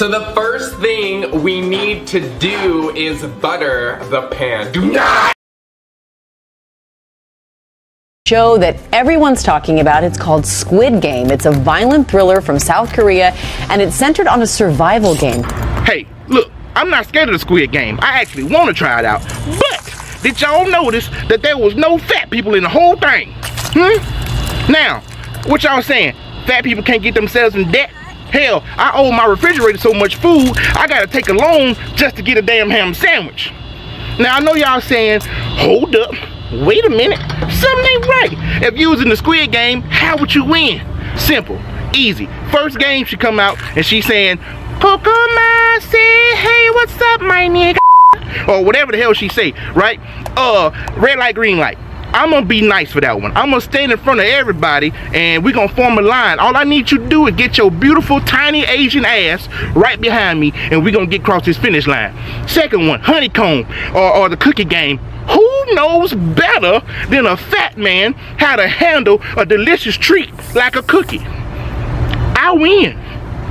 So the first thing we need to do is butter the pan. Do not show that everyone's talking about. It's called Squid Game. It's a violent thriller from South Korea, and it's centered on a survival game. Hey, look, I'm not scared of the Squid Game. I actually want to try it out. But did y'all notice that there was no fat people in the whole thing? Hmm? Now, what y'all saying? Fat people can't get themselves in debt? Hell, I owe my refrigerator so much food, I gotta take a loan just to get a damn ham sandwich. Now, I know y'all saying, hold up, wait a minute, something ain't right. If you was in the Squid Game, how would you win? Simple, easy. First game, she come out and she saying, Pokemon say, hey, what's up, my nigga? Or whatever the hell she say, right? Uh, red light, green light. I'm gonna be nice for that one. I'm gonna stand in front of everybody and we're gonna form a line. All I need you to do is get your beautiful tiny Asian ass right behind me and we're gonna get across this finish line. Second one, honeycomb or, or the cookie game. Who knows better than a fat man how to handle a delicious treat like a cookie? I win.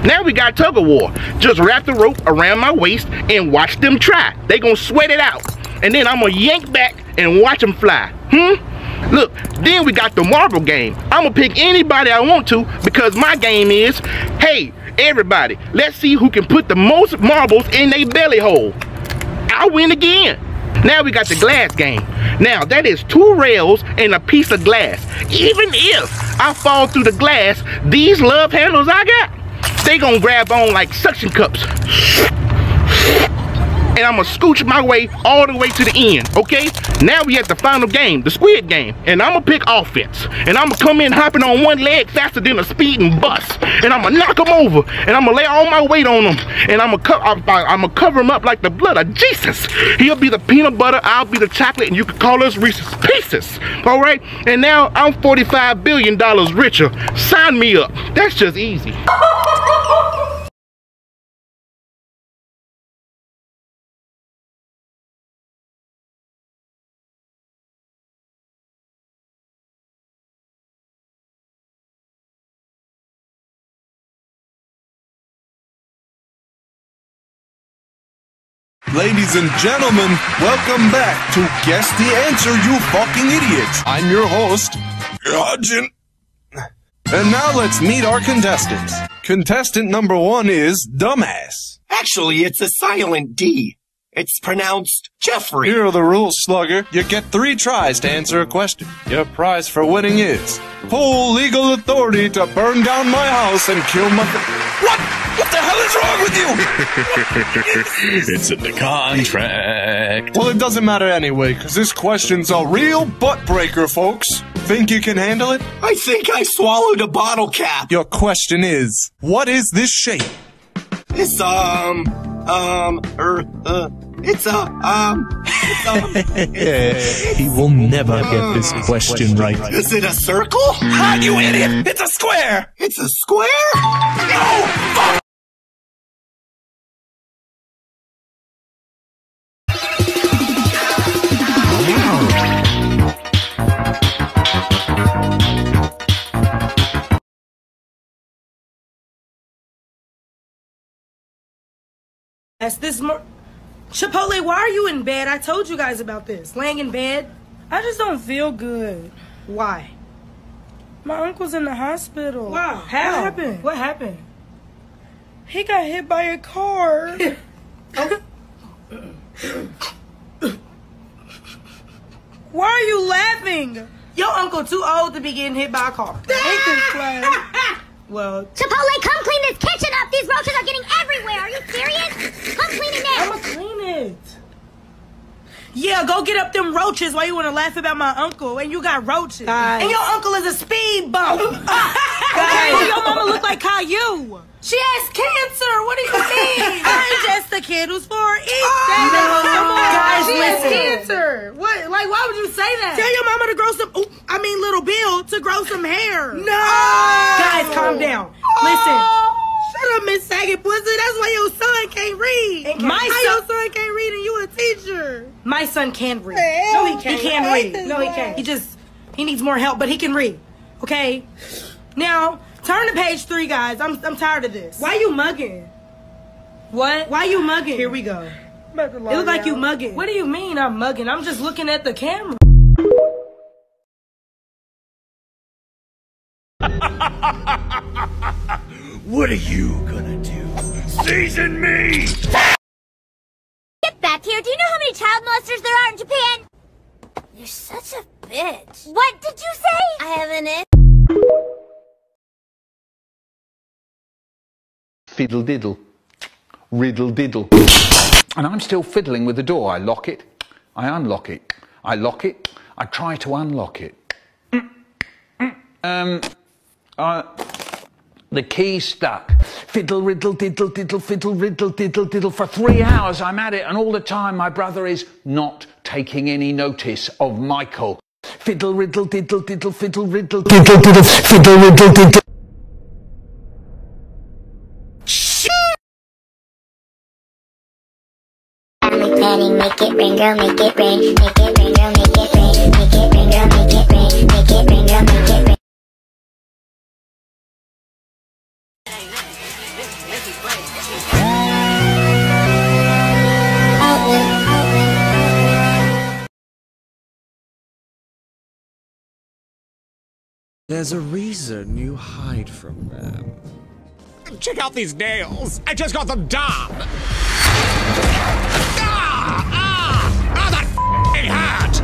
Now we got tug of war. Just wrap the rope around my waist and watch them try. They gonna sweat it out. And then I'm gonna yank back and watch them fly. Hmm? Look, then we got the marble game. I'm gonna pick anybody I want to because my game is, hey, everybody, let's see who can put the most marbles in their belly hole. I win again. Now we got the glass game. Now that is two rails and a piece of glass. Even if I fall through the glass, these love handles I got, they gonna grab on like suction cups and I'm gonna scooch my way all the way to the end, okay? Now we at the final game, the squid game, and I'm gonna pick offense. And I'm gonna come in hopping on one leg faster than a speeding bus. And I'm gonna knock them over, and I'm gonna lay all my weight on them. And I'm gonna, I'm, I'm gonna cover him up like the blood of Jesus. He'll be the peanut butter, I'll be the chocolate, and you can call us Reese's Pieces, all right? And now I'm $45 billion richer. Sign me up. That's just easy. Ladies and gentlemen, welcome back to Guess the Answer, you fucking idiots. I'm your host, Arjun. And now let's meet our contestants. Contestant number one is Dumbass. Actually, it's a silent D. It's pronounced Jeffrey. Here are the rules, Slugger. You get three tries to answer a question. Your prize for winning is full legal authority to burn down my house and kill my. What? What the hell is wrong with you? it's in the contract. Well, it doesn't matter anyway, because this question's a real butt breaker, folks. Think you can handle it? I think I swallowed a bottle cap. Your question is, what is this shape? It's, um, um, er, uh, it's a, um, it's, um, he will never get this question right. Is it a circle? Ah, you idiot! It's a square! It's a square? No! Fuck! That's this more. Chipotle, why are you in bed? I told you guys about this. Laying in bed. I just don't feel good. Why? My uncle's in the hospital. Wow. How? What happened? What happened? He got hit by a car. oh. Why are you laughing? Your uncle too old to be getting hit by a car. I hate this. Well, Chipotle, come clean this kitchen up. These roaches are getting everywhere. Are you serious? Come clean it now. I'ma clean it. Yeah, go get up them roaches while you want to laugh about my uncle and you got roaches. Guys. And your uncle is a speed bump. okay, your mama look like Caillou. She has cancer. What do you mean? I'm just a kid who's four eat. No. Oh, come on, Guys, she has cancer. What? Like, why would you say that? Tell your mama to grow some. Ooh, Mean, little Bill to grow some hair. No. Guys, calm down. Listen. Oh, shut up, Miss Saggy Pussy. That's why your son can't read. My How your son can't read and you a teacher? My son can read. Hell, no, he can't. He can read. No, he can't. He just he needs more help, but he can read. Okay. Now turn to page three, guys. I'm I'm tired of this. Why you mugging? What? Why you mugging? Here we go. It look like you mugging. What do you mean I'm mugging? I'm just looking at the camera. What are you gonna do? Season me! Get back here. Do you know how many child molesters there are in Japan? You're such a bitch. What did you say? I have an it. Fiddle diddle. Riddle diddle. And I'm still fiddling with the door. I lock it. I unlock it. I lock it. I try to unlock it. Um, uh, the key stuck. Fiddle, riddle, diddle, diddle, fiddle, riddle, diddle, diddle. For three hours I'm at it, and all the time my brother is not taking any notice of Michael. Fiddle, riddle, diddle, diddle, fiddle, riddle, diddle, diddle, fiddle, riddle, diddle. Family make it rain, girl, make it rain, make it There's a reason you hide from them. Check out these nails. I just got them done. Ah! Ah! Ah, that f***ing hat!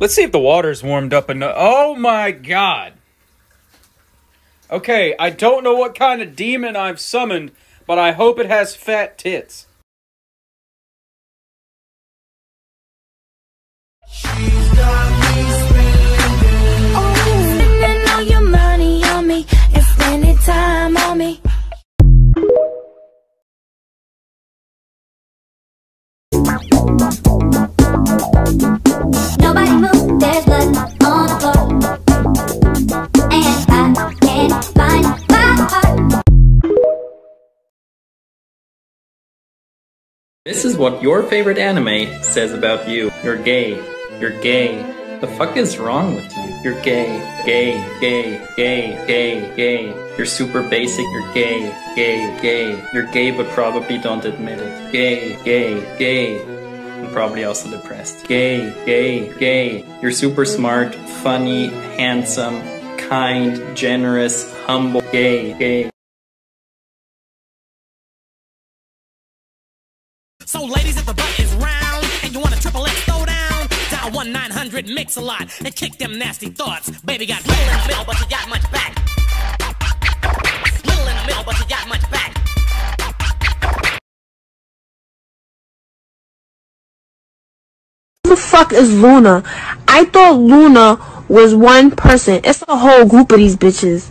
Let's see if the water's warmed up enough. Oh my god. Okay, I don't know what kind of demon I've summoned, but I hope it has fat tits. This is what your favorite anime says about you. You're gay. You're gay. The fuck is wrong with you? You're gay. Gay. Gay. Gay. Gay. Gay. You're super basic. You're gay. Gay. Gay. You're gay but probably don't admit it. Gay. Gay. Gay. And probably also depressed. Gay. Gay. Gay. You're super smart, funny, handsome, kind, generous, humble. Gay. Gay. So, ladies, if the butt is round and you want a triple X throw down, dial 1 900 mix a lot and kick them nasty thoughts. Baby got little in the middle, but you got much back. Little in the middle, but you got much back. Who the fuck is Luna? I thought Luna was one person. It's a whole group of these bitches.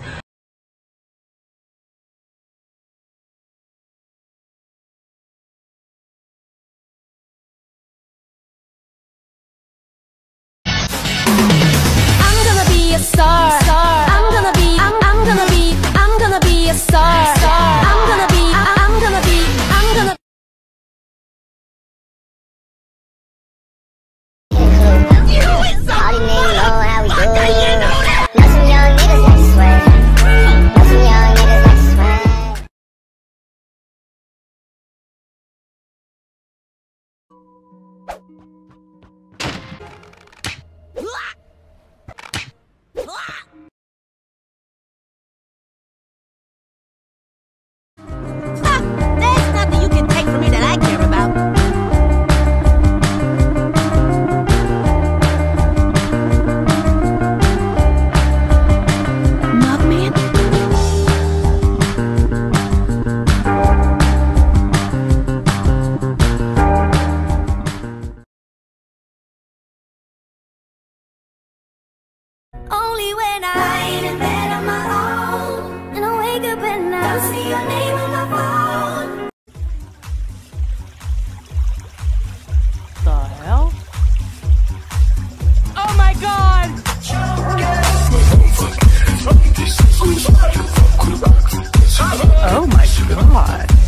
Oh my god.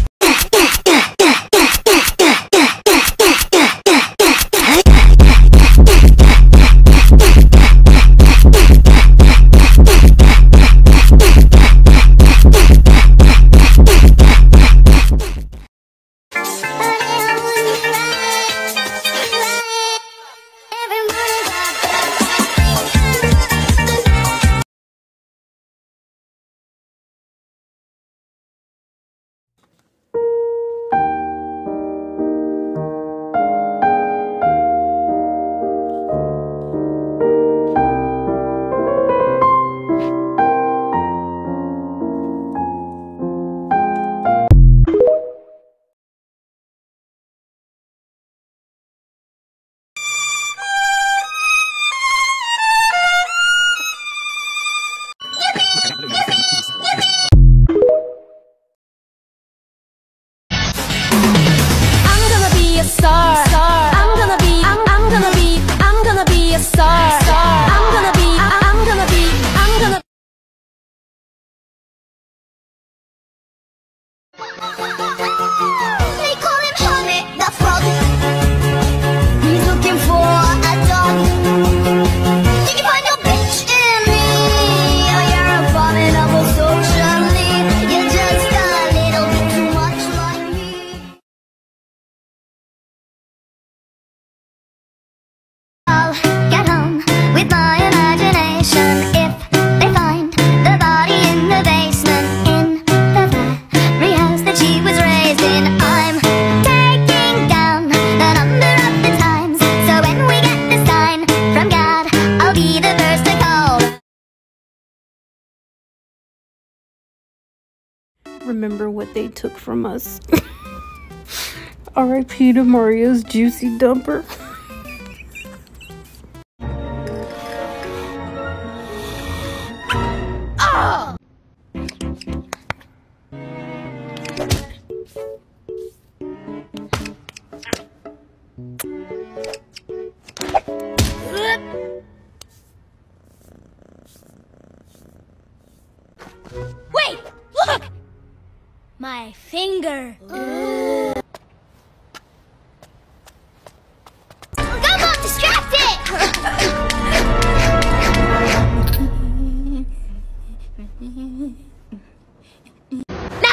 They took from us. R.I.P. to Mario's juicy dumper.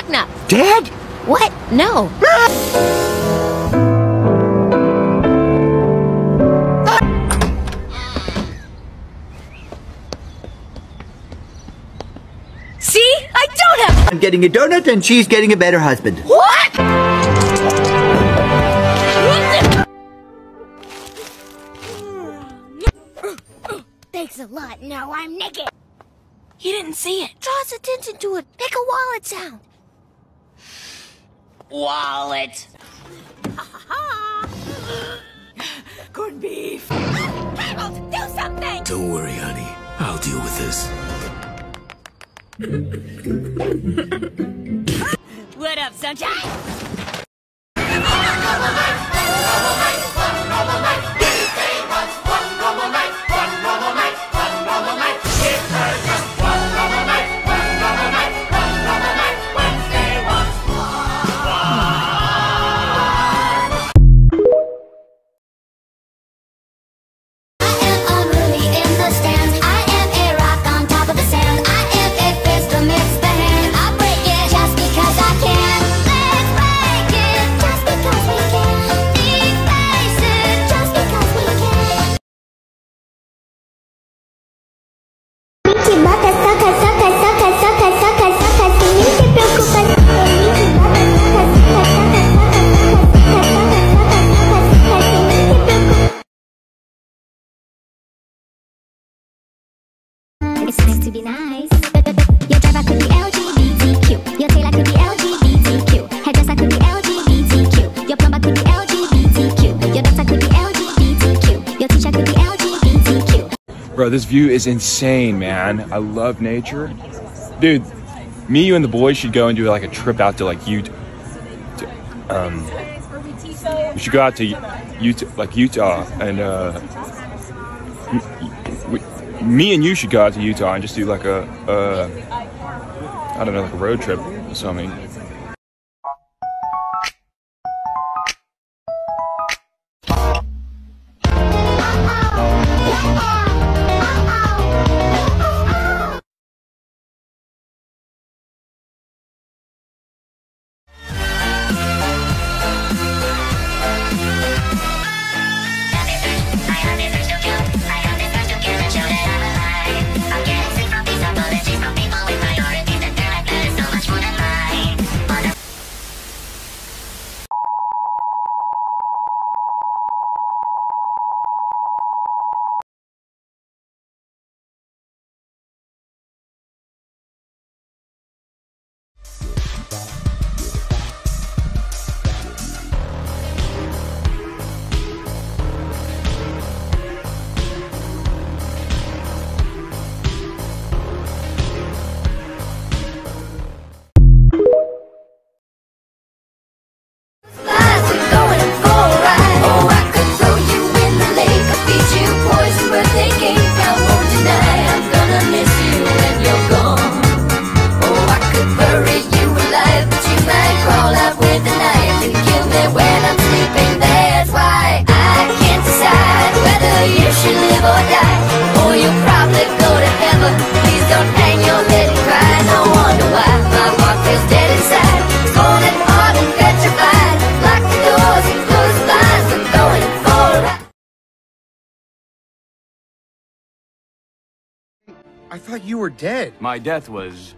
knock knock. Dad? What? No. See? I don't have. I'm getting a donut and she's getting a better husband. What? Thanks a lot. Now I'm naked. You didn't see it. Draws attention to it. Make a wallet sound. Wallet. Corned beef. Harold, do something! Don't worry, honey. I'll deal with this. What up, sunshine? Bro, this view is insane, man. I love nature. Dude, me, you, and the boys should go and do like a trip out to like Utah. Um, we should go out to Utah, like Utah, and uh, we, me and you should go out to Utah and just do like a, uh, I don't know, like a road trip or something. Thought you were dead. My death was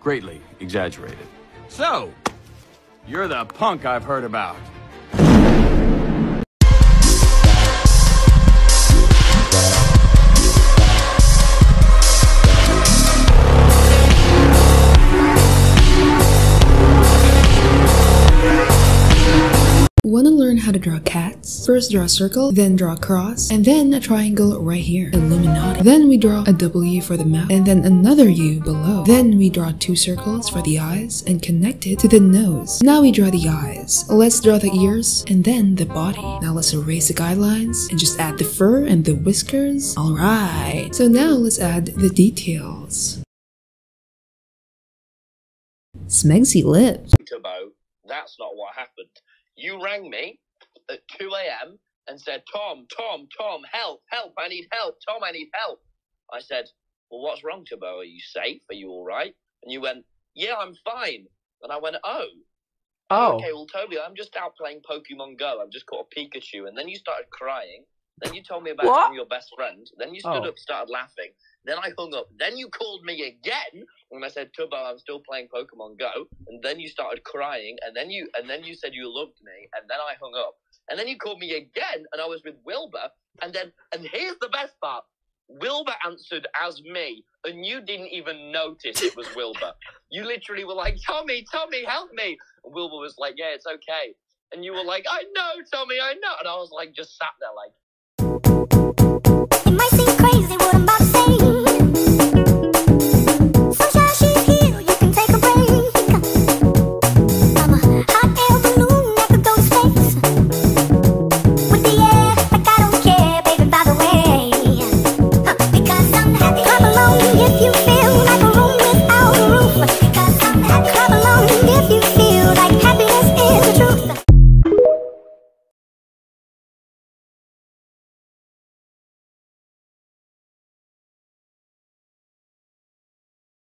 greatly exaggerated. So, you're the punk I've heard about. Want to learn how to draw cats? First draw a circle, then draw a cross, and then a triangle right here, Illuminati. Then we draw a W for the mouth, and then another U below. Then we draw two circles for the eyes and connect it to the nose. Now we draw the eyes. Let's draw the ears and then the body. Now let's erase the guidelines and just add the fur and the whiskers. Alright, so now let's add the details. Smegsy lips. Tubbo, that's not what happened. You rang me at 2 a.m. and said, Tom, Tom, Tom, help, help, I need help, Tom, I need help. I said, Well, what's wrong, Tubbo? Are you safe? Are you all right? And you went, Yeah, I'm fine. And I went, Oh. Oh. Okay, well, Toby, I'm just out playing Pokemon Go. I've just caught a Pikachu. And then you started crying. Then you told me about What? your best friend. Then you stood Oh. up, started laughing. Then I hung up. Then you called me again when I said, Tubbo, I'm still playing Pokemon Go. And then you started crying. And then you and then you said you loved me. And then I hung up. And then you called me again, and I was with Wilbur. And then and here's the best part. Wilbur answered as me, and you didn't even notice it was Wilbur. You literally were like, Tommy, Tommy, help me. And Wilbur was like, Yeah, it's okay. And you were like, I know, Tommy, I know. And I was like, just sat there like, it might seem crazy what I'm about to say.